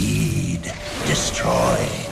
Impede. Destroy.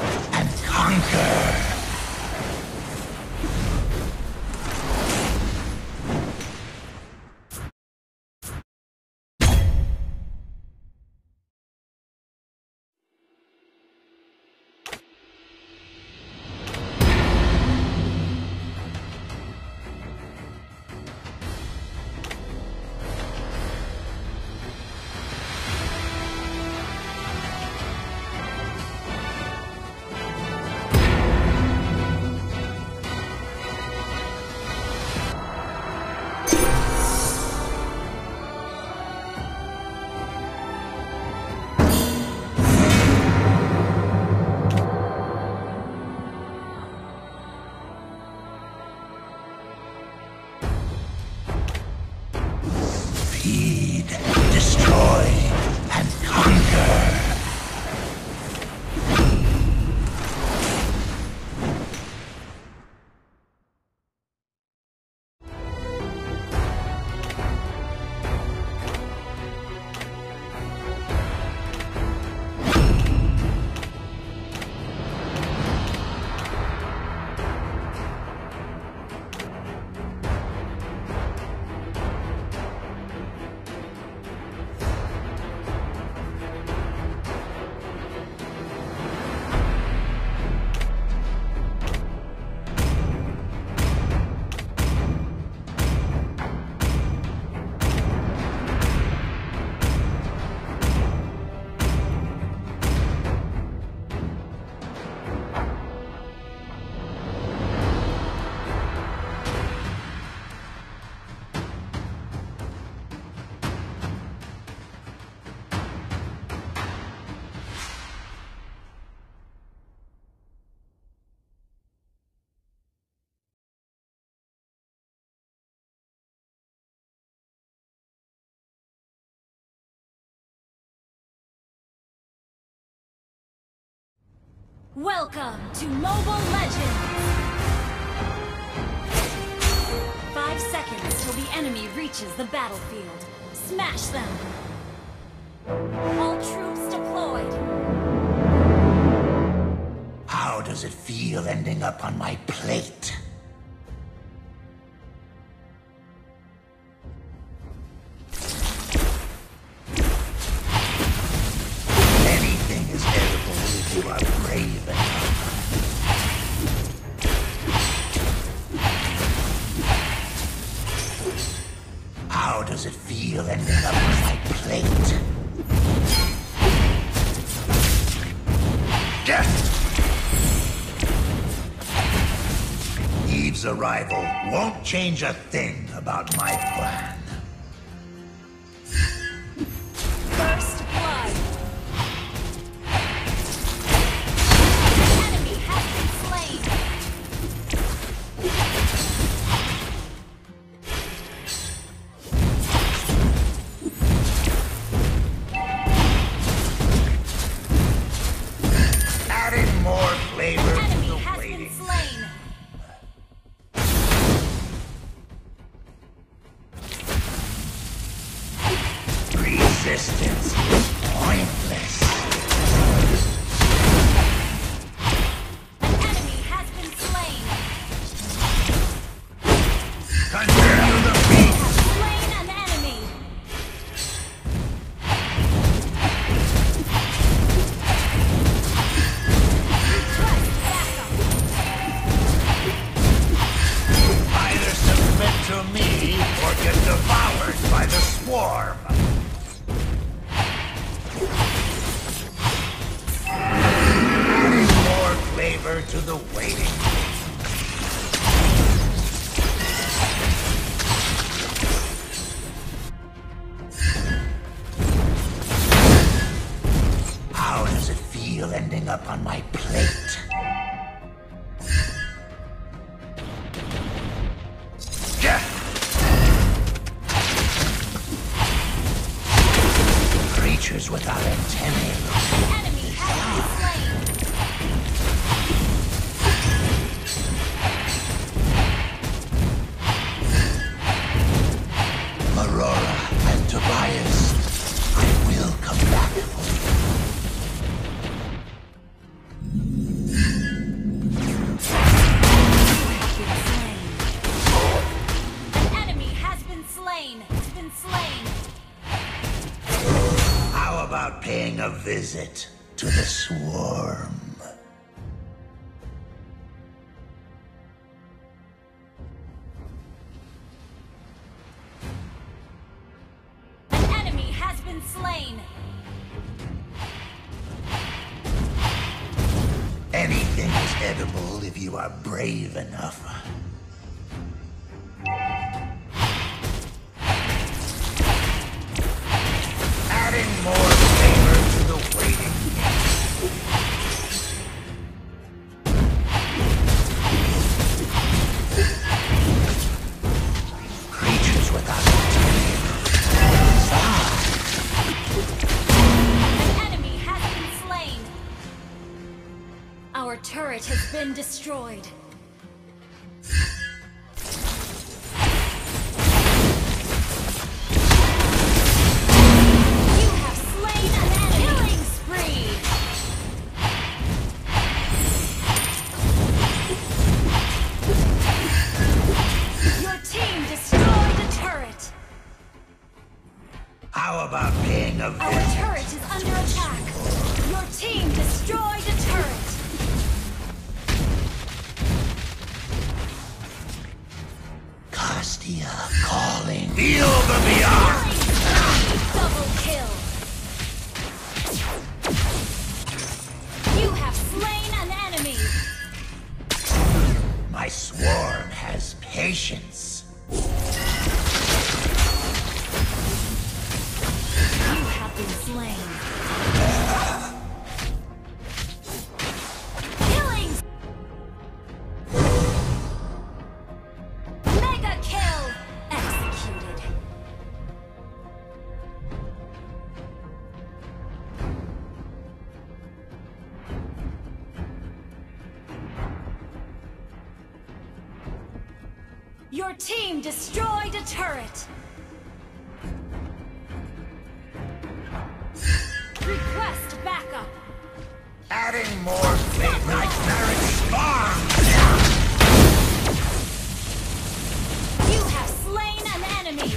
Welcome to Mobile Legends! Five seconds till the enemy reaches the battlefield. Smash them! All troops deployed! How does it feel ending up on my plate? arrival won't change a thing about my plan. Thunder! Ending up on my plate. About paying a visit to the swarm? An enemy has been slain. Anything is edible if you are brave enough. Swarm has patience. Your team destroyed a turret. Request backup. Adding more flavor. Nightmaric spawn! You have slain an enemy.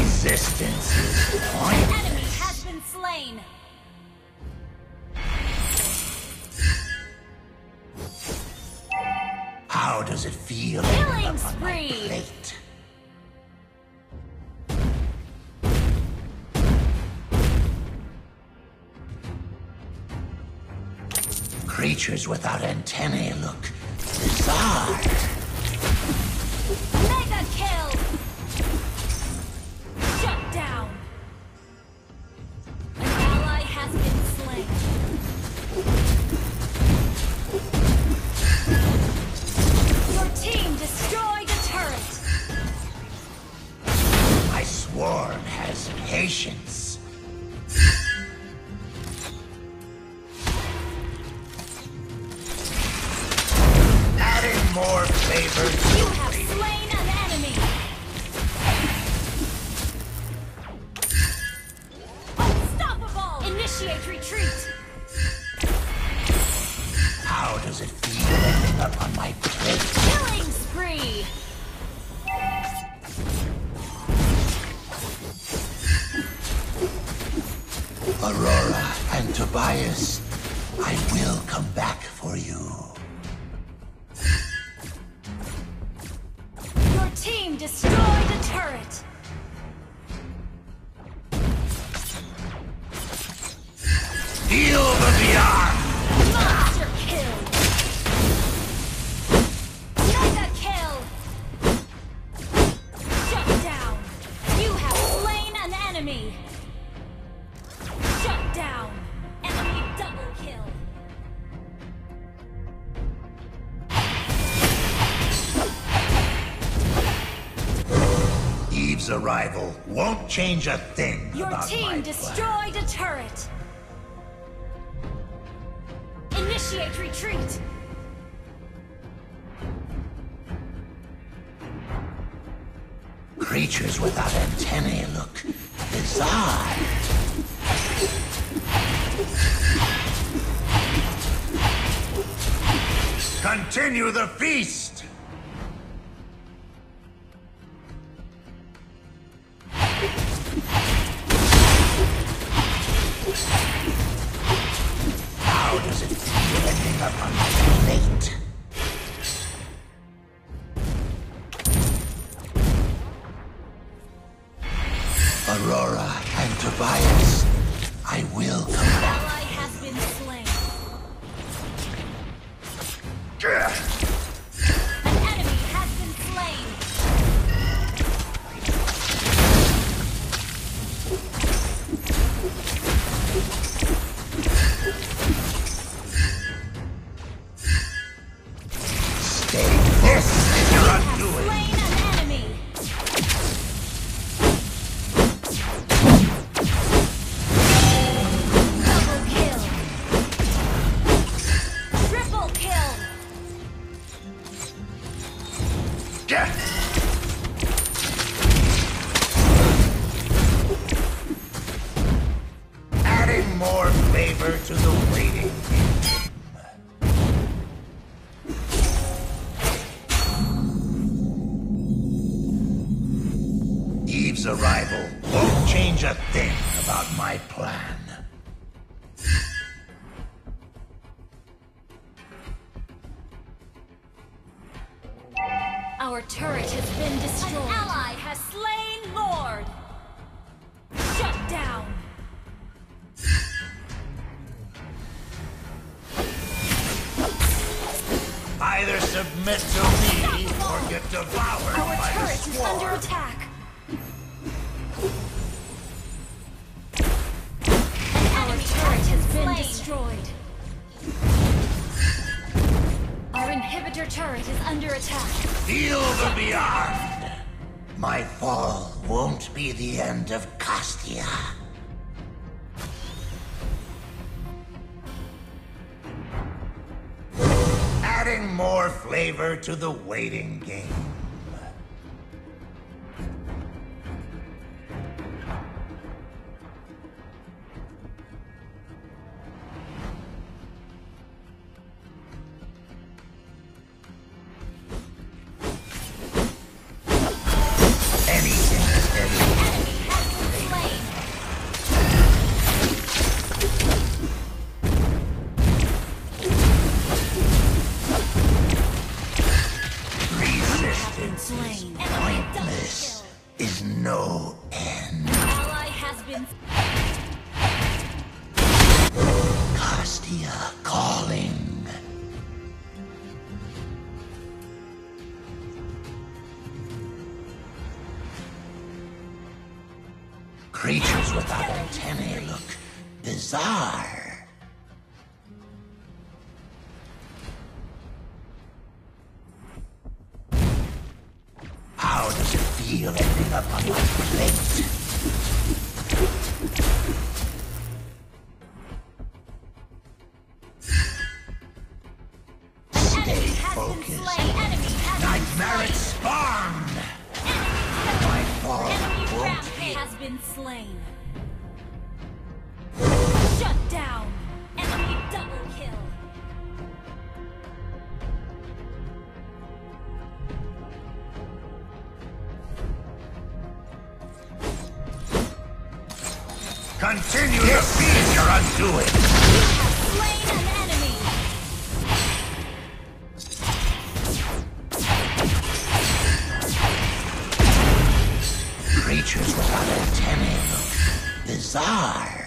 Resistance is pointless. How does it feel Killing ending up on my spree. Creatures without antennae look bizarre. Swarm has patience. Adding more flavor to Aurora and Tobias, I will come back for you. Your team destroyed a turret. Eve's arrival won't change a thing Your about my team plan. destroyed a turret. Initiate retreat. Creatures without antennae look bizarre. Continue the feast! Eve's arrival won't change a thing about my plan. Our turret has been destroyed. An ally has slain Lord. Shut down. Either submit to me or get devoured Our by the Our turret is under attack. Our turret has been destroyed. Our inhibitor turret is under attack. Feel the beyond. My fall won't be the end of Castia. Adding more flavor to the waiting game. Calling. Creatures without antennae look bizarre. Been Nightmare spawn! My fall Enemy won't has been slain. Shut down. Enemy double kill. Continue to feed your undoing. Creatures without antennae bizarre.